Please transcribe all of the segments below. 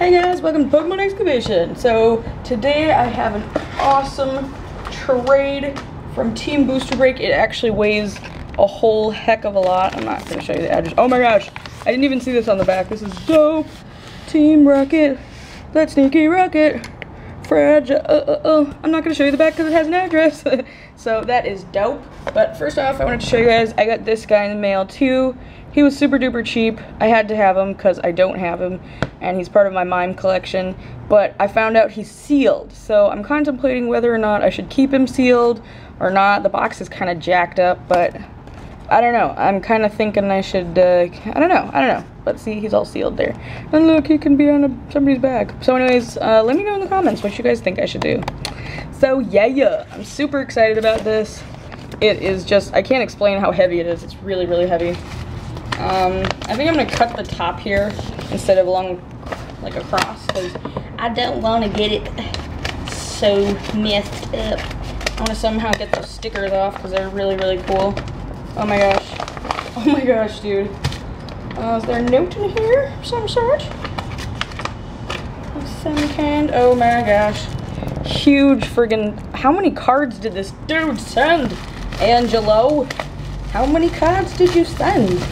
Hey guys, welcome to Pokemon Excavation. So today I have an awesome trade from Team Booster Break. It actually weighs a whole heck of a lot. I'm not gonna show you the address. Oh my gosh, I didn't even see this on the back. This is dope. Team Rocket, that sneaky rocket. Fragile. Uh, uh, uh. I'm not gonna show you the back because it has an address. so that is dope. But first off, I wanted to show you guys. I got this guy in the mail too. He was super duper cheap. I had to have him because I don't have him, and he's part of my mime collection. But I found out he's sealed, so I'm contemplating whether or not I should keep him sealed or not. The box is kind of jacked up, but I don't know. I'm kind of thinking I should, uh, I don't know, I don't know. But see, he's all sealed there. And look, he can be on a, somebody's bag. So anyways, uh, let me know in the comments what you guys think I should do. So yeah, yeah, I'm super excited about this. It is just, I can't explain how heavy it is. It's really, really heavy. Um, I think I'm gonna cut the top here instead of along like across because I don't want to get it so messed up. I want to somehow get those stickers off because they're really, really cool. Oh my gosh. Oh my gosh, dude. Uh, is there a note in here of some sort? Of some kind? Oh my gosh. Huge friggin' how many cards did this dude send? Angelo? How many cards did you send?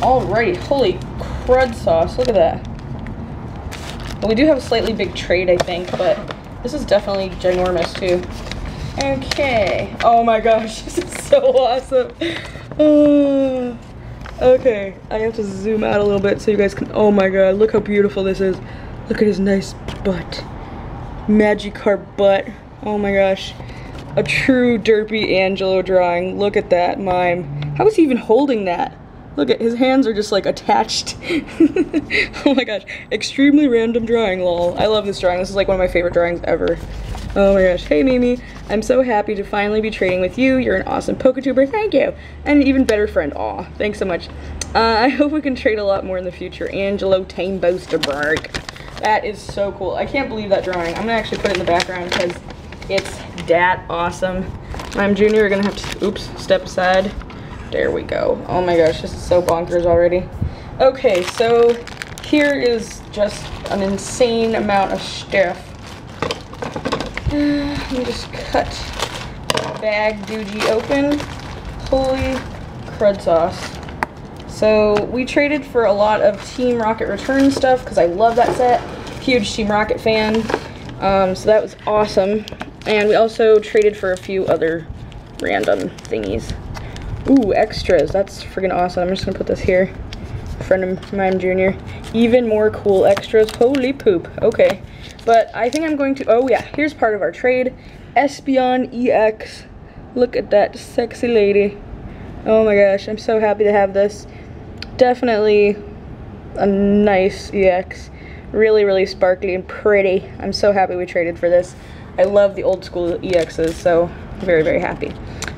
Alrighty, holy crud sauce, look at that. Well, we do have a slightly big trade, I think, but this is definitely ginormous, too. Okay. Oh my gosh, this is so awesome. Okay, I have to zoom out a little bit so you guys can, oh my god, look how beautiful this is. Look at his nice butt. Magikarp butt. Oh my gosh. A true derpy Angelo drawing. Look at that mime. How is he even holding that? Look at his hands are just like attached. oh my gosh, extremely random drawing, lol. I love this drawing. This is like one of my favorite drawings ever. Oh my gosh. Hey Mimi, I'm so happy to finally be trading with you. You're an awesome Poketuber. Thank you. And an even better friend. Aw, thanks so much. Uh, I hope we can trade a lot more in the future. Angelo Team Booster Break. That is so cool. I can't believe that drawing. I'm gonna actually put it in the background because it's that awesome. I'm Junior, we're gonna have to, oops, step aside. There we go. Oh my gosh, this is so bonkers already. Okay, so here is just an insane amount of stuff. Let me just cut bag doogie open. Holy crud sauce. So we traded for a lot of Team Rocket Return stuff because I love that set. Huge Team Rocket fan. Um, so that was awesome. And we also traded for a few other random thingies. Ooh, extras. That's freaking awesome. I'm just gonna put this here. Friend of mine, Junior. Even more cool extras. Holy poop. Okay. But I think I'm going to, oh yeah, here's part of our trade. Espeon EX. Look at that sexy lady. Oh my gosh, I'm so happy to have this. Definitely a nice EX. Really, really sparkly and pretty. I'm so happy we traded for this. I love the old school EXs, so very, very happy.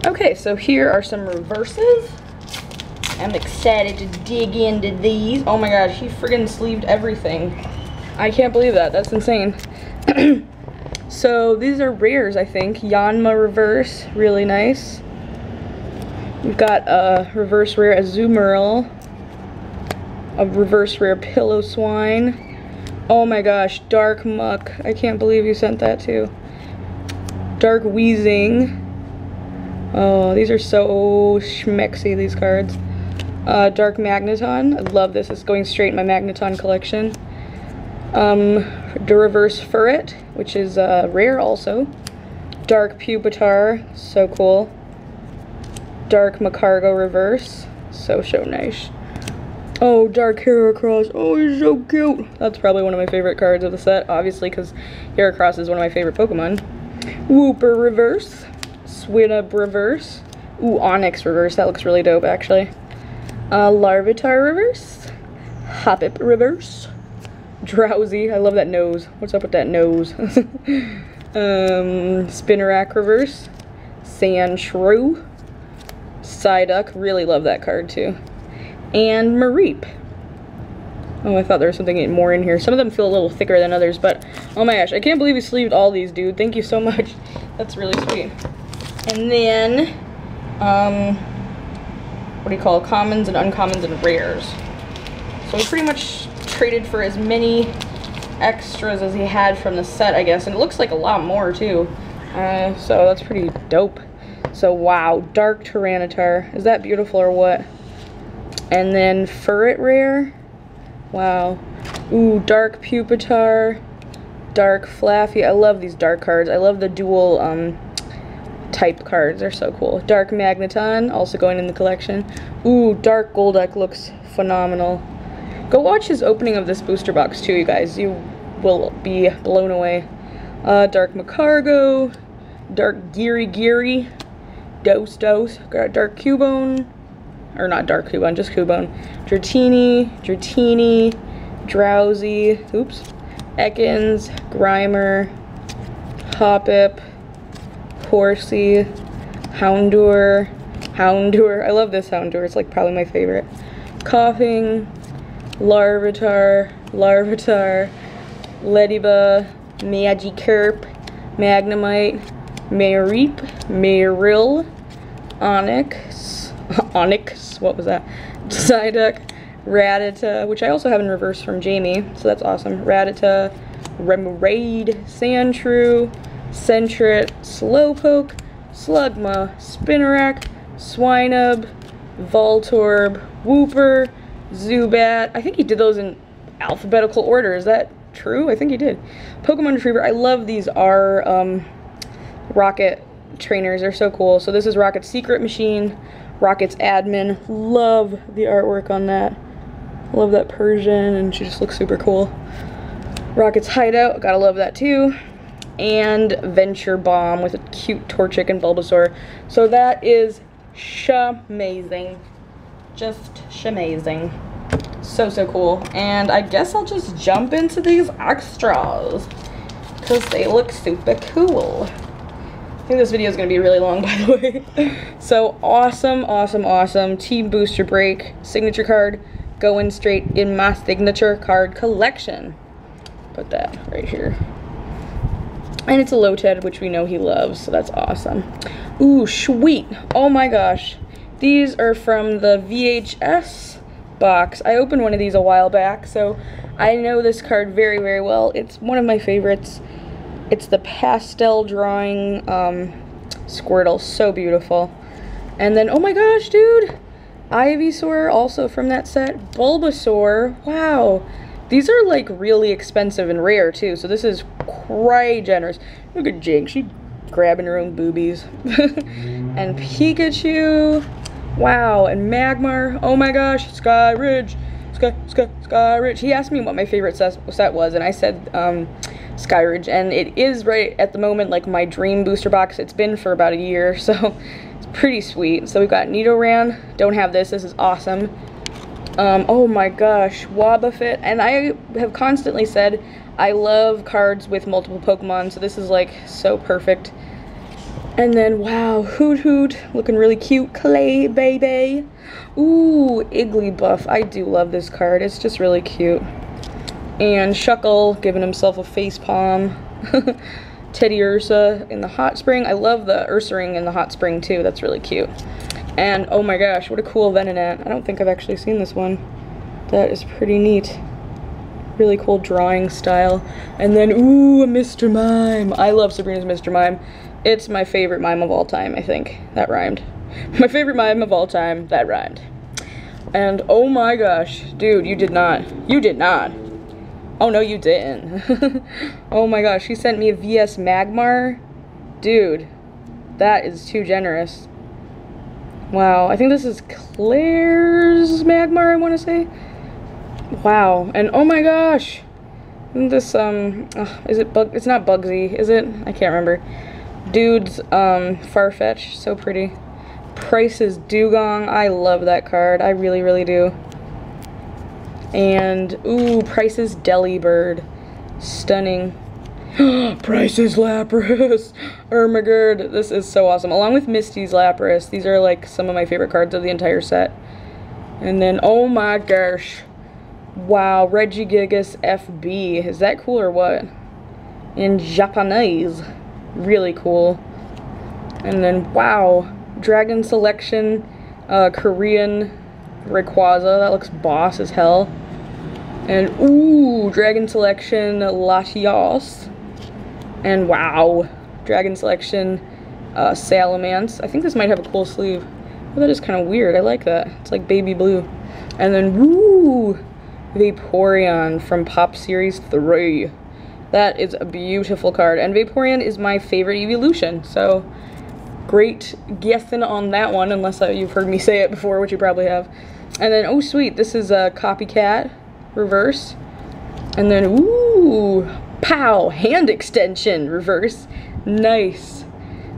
Okay, so here are some reverses. I'm excited to dig into these. Oh my gosh, he friggin' sleeved everything. I can't believe that. That's insane. so these are rares, I think. Yanma reverse, really nice. We've got a reverse rare Azumarill. A reverse rare Piloswine. Oh my gosh, Dark Muck. I can't believe you sent that too. Dark Weezing. Oh, these are so schmexy, these cards. Uh, Dark Magneton. I love this. It's going straight in my Magneton collection. Um, the Reverse Furret, which is uh, rare also. Dark Pupitar. So cool. Dark Magcargo Reverse. So, so nice. Oh, Dark Heracross. Oh, he's so cute. That's probably one of my favorite cards of the set, obviously, because Heracross is one of my favorite Pokemon. Wooper Reverse. Swinub reverse. Ooh, Onix reverse. That looks really dope, actually. Uh, Larvitar reverse. Hoppip reverse. Drowzee. I love that nose. What's up with that nose? um, Spinarak reverse. Sandshrew. Psyduck. Really love that card, too. And Mareep. Oh, I thought there was something more in here. Some of them feel a little thicker than others, but oh my gosh, I can't believe you sleeved all these, dude. Thank you so much. That's really sweet. And then, um, what do you call? Commons and uncommons and rares. So we pretty much traded for as many extras as he had from the set, I guess. And it looks like a lot more, too. Uh, so that's pretty dope. So, wow. Dark Tyranitar. Is that beautiful or what? And then Furret Rare. Wow. Ooh, Dark Pupitar. Dark Flaaffy. I love these dark cards. I love the dual um, type cards. They're so cool. Dark Magneton, also going in the collection. Ooh, Dark Golduck looks phenomenal. Go watch his opening of this booster box too, you guys. You will be blown away. Uh, Dark Magcargo, Dark Geary Geary, Dose Dose, got Dark Cubone, or not Dark Cubone, just Cubone. Dratini, Dratini, Drowzee, oops, Ekans, Grimer, Hoppip, Horsea, Houndour, Houndour. I love this Houndour. It's like probably my favorite. Koffing, Larvitar, Larvitar, Ledyba, Magikarp, Magnemite, Mareep, Marill, Onix, Onix, what was that? Psyduck, Rattata, which I also have in reverse from Jamie, so that's awesome. Rattata, Remoraid, Sandshrew, Sentret, Slowpoke, Slugma, Spinarak, Swinub, Voltorb, Wooper, Zubat. I think he did those in alphabetical order. Is that true? I think he did. Pokemon Retriever. I love these R um, Rocket trainers. They're so cool. So this is Rocket's Secret Machine, Rocket's Admin. Love the artwork on that. Love that Persian, and she just looks super cool. Rocket's Hideout. Gotta love that too and Venture Bomb with a cute Torchic and Bulbasaur. So that is shamazing. Just shamazing. So, so cool. And I guess I'll just jump into these extras because they look super cool. I think this video is going to be really long, by the way. so awesome, awesome, awesome. Team Booster Break signature card going straight in my signature card collection. Put that right here. And it's a Lotad, which we know he loves, so that's awesome. Ooh, sweet. Oh my gosh. These are from the VHS box. I opened one of these a while back, so I know this card very, very well. It's one of my favorites. It's the pastel drawing um, Squirtle. So beautiful. And then, oh my gosh, dude. Ivysaur, also from that set. Bulbasaur. Wow. These are like really expensive and rare too, so this is quite generous. Look at Jake, she grabbing her own boobies. and Pikachu, wow, and Magmar, oh my gosh, Skyridge, Sky, Sky, Sky Ridge. He asked me what my favorite set was, and I said um, Skyridge, and it is right at the moment like my dream booster box. It's been for about a year, so it's pretty sweet. So we've got Nidoran, don't have this, this is awesome. Um, oh my gosh, Wobbuffet. And I have constantly said I love cards with multiple Pokemon, so this is like so perfect. And then, wow, Hoothoot, looking really cute. Clay Baby. Ooh, Igglybuff. I do love this card. It's just really cute. And Shuckle giving himself a face palm. Teddiursa in the hot spring. I love the Ursaring in the hot spring too. That's really cute. And oh my gosh, what a cool Venonat. I don't think I've actually seen this one. That is pretty neat. Really cool drawing style. And then, ooh, a Mr. Mime. I love Sabrina's Mr. Mime. It's my favorite mime of all time, I think. That rhymed. My favorite mime of all time, that rhymed. And oh my gosh, dude, you did not. You did not. Oh no, you didn't. oh my gosh, he sent me a VS Magmar. Dude, that is too generous. Wow, I think this is Claire's Magmar, I want to say. Wow, and oh my gosh! This, um, is it Bug, it's not Bugsy, is it? I can't remember. Dude's, um, Farfetch, so pretty. Pryce's Dewgong, I love that card, I really, really do. And, ooh, Pryce's Delibird, stunning. Pryce's Lapras! Ermagerd, this is so awesome. Along with Misty's Lapras, these are like some of my favorite cards of the entire set. And then, oh my gosh. Wow, Regigigas FB. Is that cool or what? In Japanese. Really cool. And then, wow. Dragon Selection, uh, Korean Rayquaza. That looks boss as hell. And ooh, Dragon Selection Latios. And wow, Dragon Selection uh, Salamence. I think this might have a cool sleeve. Oh, that is kind of weird. I like that. It's like baby blue. And then, woo, Vaporeon from Pop Series 3. That is a beautiful card. And Vaporeon is my favorite evolution. So, great guessing on that one, unless you've heard me say it before, which you probably have. And then, oh sweet, this is a Copycat reverse. And then, ooh, pow, hand extension reverse. Nice.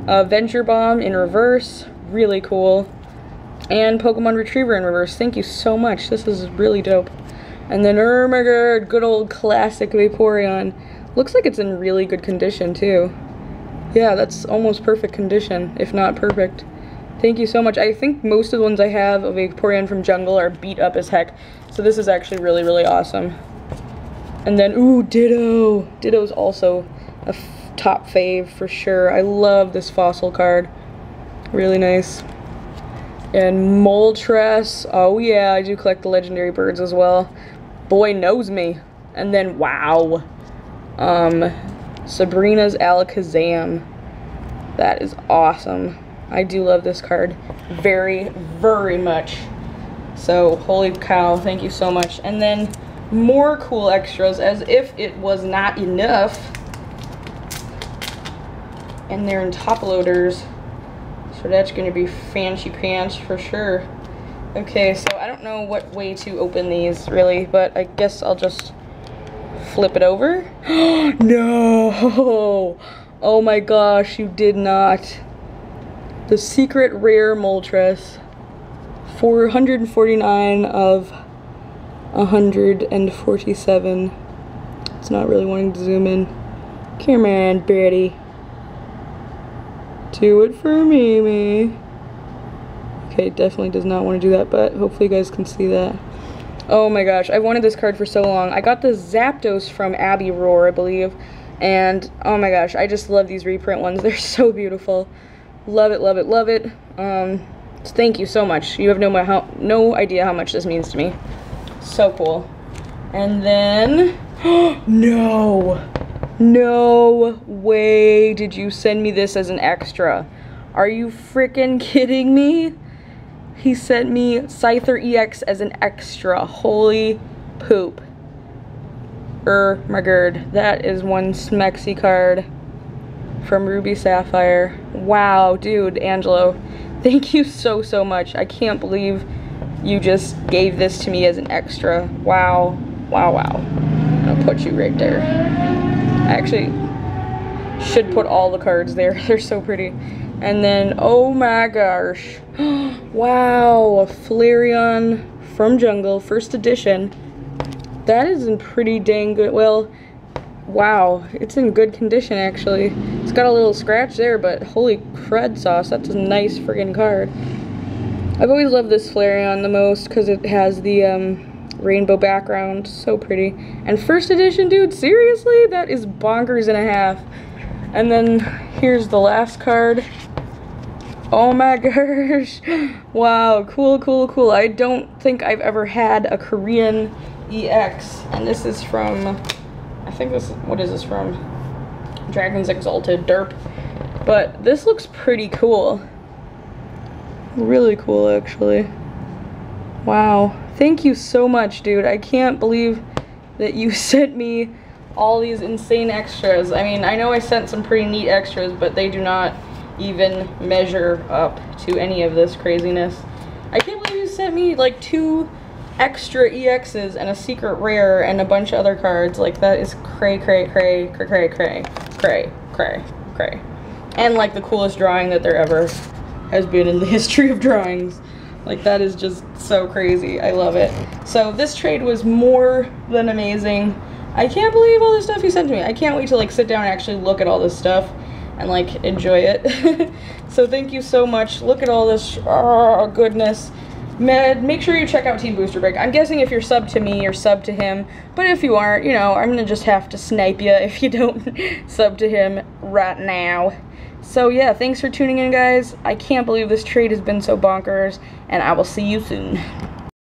Uh, Venture Bomb in reverse, really cool. And Pokemon Retriever in reverse, thank you so much. This is really dope. And then Ermagerd, good old classic Vaporeon. Looks like it's in really good condition too. Yeah, that's almost perfect condition, if not perfect. Thank you so much. I think most of the ones I have of Vaporeon from Jungle are beat up as heck. So this is actually really, really awesome. And then, ooh, Ditto. Ditto's also a top fave for sure. I love this fossil card. Really nice. And Moltres. Oh yeah, I do collect the legendary birds as well. Boy knows me. And then, wow. Um, Sabrina's Alakazam. That is awesome. I do love this card very, very much. So, holy cow, thank you so much. And then more cool extras as if it was not enough. And they're in top loaders. So that's going to be fancy pants for sure. Okay, so I don't know what way to open these really, but I guess I'll just flip it over. no! Oh my gosh, you did not. The secret rare Moltres. 449 of 147. It's not really wanting to zoom in. Come on, Betty. Do it for Mimi. Okay, definitely does not want to do that, but hopefully you guys can see that. Oh my gosh, I wanted this card for so long. I got the Zapdos from Abby Roar, I believe. And, oh my gosh, I just love these reprint ones. They're so beautiful. Love it, love it, love it. Um, thank you so much. You have no, no idea how much this means to me. So cool. And then, no, no way did you send me this as an extra. Are you freaking kidding me? He sent me Scyther EX as an extra. Holy poop. Er, my gird. That is one Smexy card from Ruby Sapphire. Wow, dude, Angelo. Thank you so, so much. I can't believe you just gave this to me as an extra. Wow. Wow, wow. I'll put you right there. I actually should put all the cards there. They're so pretty. And then, oh my gosh. wow, a Flareon from Jungle, first edition. That is in pretty dang good, well, wow, it's in good condition actually. It's got a little scratch there, but holy crud sauce, that's a nice friggin' card. I've always loved this Flareon the most because it has the um, rainbow background. So pretty. And first edition, dude, seriously? That is bonkers and a half. And then here's the last card. Oh my gosh. Wow, cool, cool, cool. I don't think I've ever had a Korean EX. And this is from, I think this, what is this from? Dragon's Exalted Derp. But this looks pretty cool. Really cool, actually. Wow. Thank you so much, dude. I can't believe that you sent me all these insane extras. I mean, I know I sent some pretty neat extras, but they do not even measure up to any of this craziness. I can't believe you sent me like two extra EXs and a secret rare and a bunch of other cards. Like that is cray cray cray cray cray cray cray cray. And like the coolest drawing that there ever has been in the history of drawings. Like that is just so crazy. I love it. So this trade was more than amazing. I can't believe all the stuff you sent to me. I can't wait to like sit down and actually look at all this stuff and like enjoy it. so thank you so much. Look at all this oh, goodness. Med, make sure you check out Team Booster Break. I'm guessing if you're sub to me, you're sub to him. But if you aren't, you know, I'm gonna just have to snipe you if you don't sub to him right now. So yeah, thanks for tuning in guys. I can't believe this trade has been so bonkers, and I will see you soon.